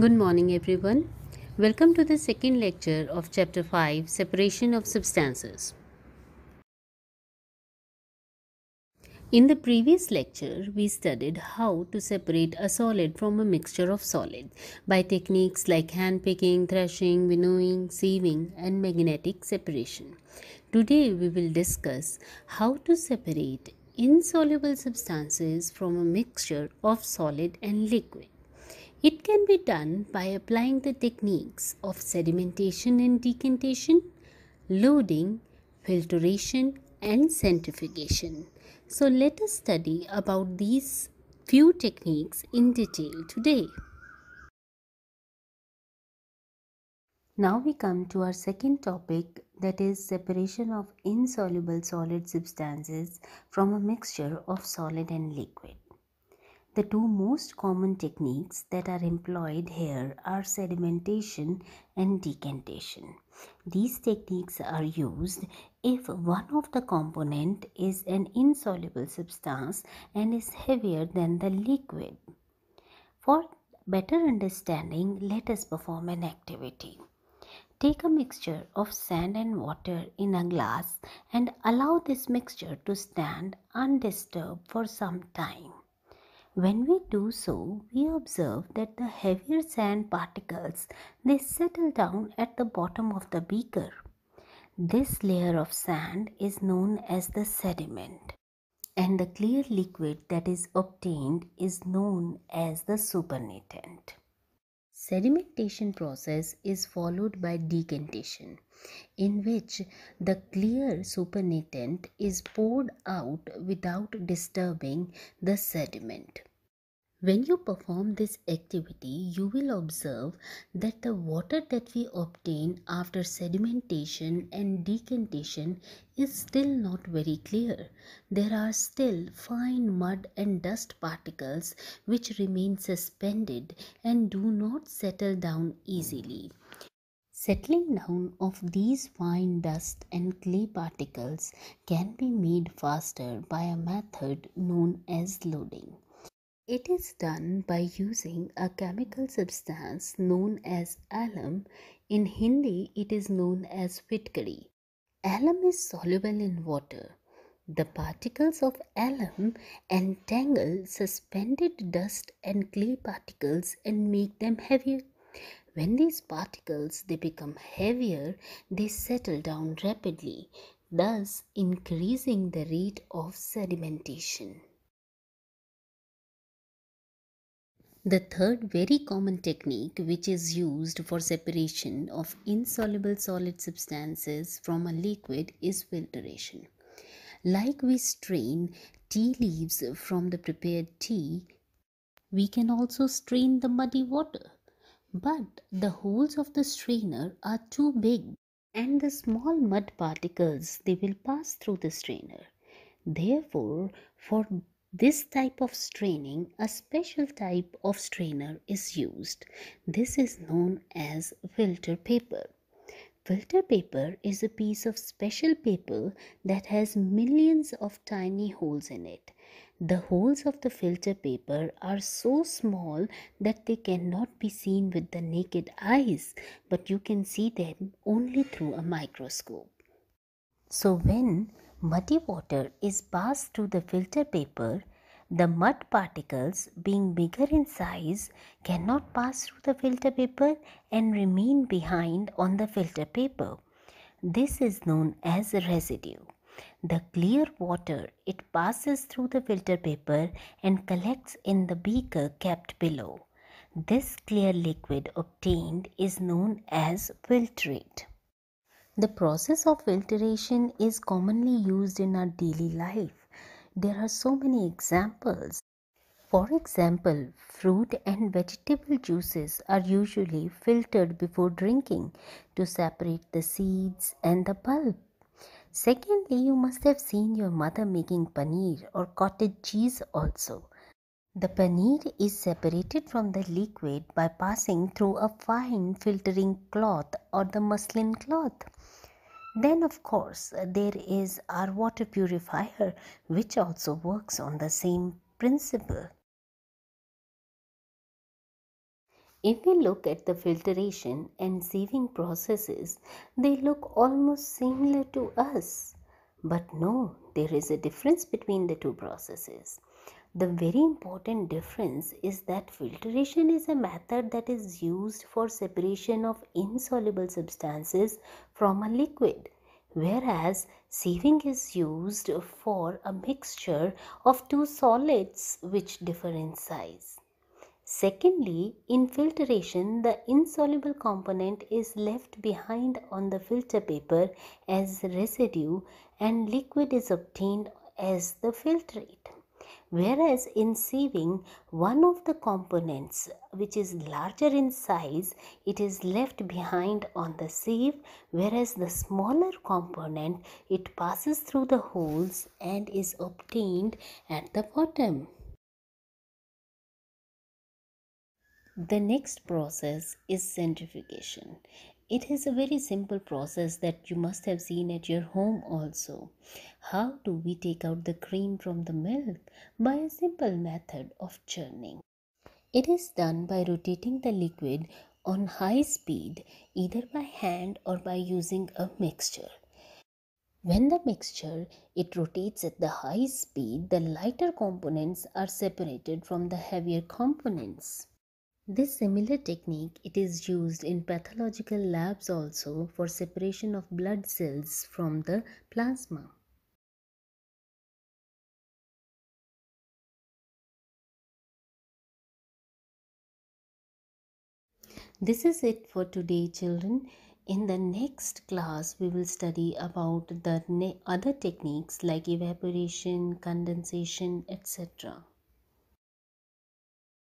Good morning, everyone. Welcome to the second lecture of Chapter 5 Separation of Substances. In the previous lecture, we studied how to separate a solid from a mixture of solids by techniques like hand picking, threshing, winnowing, sieving, and magnetic separation. Today, we will discuss how to separate insoluble substances from a mixture of solid and liquid. It can be done by applying the techniques of sedimentation and decantation, loading, filtration, and centrifugation. So let us study about these few techniques in detail today. Now we come to our second topic that is separation of insoluble solid substances from a mixture of solid and liquid. The two most common techniques that are employed here are sedimentation and decantation. These techniques are used if one of the component is an insoluble substance and is heavier than the liquid. For better understanding, let us perform an activity. Take a mixture of sand and water in a glass and allow this mixture to stand undisturbed for some time. When we do so, we observe that the heavier sand particles they settle down at the bottom of the beaker. This layer of sand is known as the sediment and the clear liquid that is obtained is known as the supernatant. Sedimentation process is followed by decantation in which the clear supernatant is poured out without disturbing the sediment. When you perform this activity, you will observe that the water that we obtain after sedimentation and decantation is still not very clear. There are still fine mud and dust particles which remain suspended and do not settle down easily. Settling down of these fine dust and clay particles can be made faster by a method known as loading. It is done by using a chemical substance known as alum. In Hindi, it is known as fitkari. Alum is soluble in water. The particles of alum entangle suspended dust and clay particles and make them heavier. When these particles they become heavier, they settle down rapidly, thus increasing the rate of sedimentation. The third very common technique which is used for separation of insoluble solid substances from a liquid is filtration. Like we strain tea leaves from the prepared tea, we can also strain the muddy water. But the holes of the strainer are too big and the small mud particles they will pass through the strainer. Therefore, for this type of straining, a special type of strainer is used. This is known as filter paper. Filter paper is a piece of special paper that has millions of tiny holes in it. The holes of the filter paper are so small that they cannot be seen with the naked eyes, but you can see them only through a microscope. So, when muddy water is passed through the filter paper, the mud particles, being bigger in size, cannot pass through the filter paper and remain behind on the filter paper. This is known as residue. The clear water, it passes through the filter paper and collects in the beaker kept below. This clear liquid obtained is known as filtrate. The process of filtration is commonly used in our daily life. There are so many examples. For example, fruit and vegetable juices are usually filtered before drinking to separate the seeds and the pulp. Secondly, you must have seen your mother making paneer or cottage cheese also. The paneer is separated from the liquid by passing through a fine filtering cloth or the muslin cloth. Then, of course, there is our water purifier, which also works on the same principle. If we look at the filtration and sieving processes, they look almost similar to us. But no, there is a difference between the two processes. The very important difference is that filtration is a method that is used for separation of insoluble substances from a liquid, whereas sieving is used for a mixture of two solids which differ in size. Secondly, in filtration, the insoluble component is left behind on the filter paper as residue and liquid is obtained as the filtrate. Whereas in sieving, one of the components which is larger in size, it is left behind on the sieve, whereas the smaller component, it passes through the holes and is obtained at the bottom. The next process is centrifugation. It is a very simple process that you must have seen at your home also. How do we take out the cream from the milk? By a simple method of churning. It is done by rotating the liquid on high speed either by hand or by using a mixture. When the mixture it rotates at the high speed, the lighter components are separated from the heavier components. This similar technique it is used in pathological labs also for separation of blood cells from the plasma. This is it for today children. In the next class, we will study about the other techniques like evaporation, condensation, etc.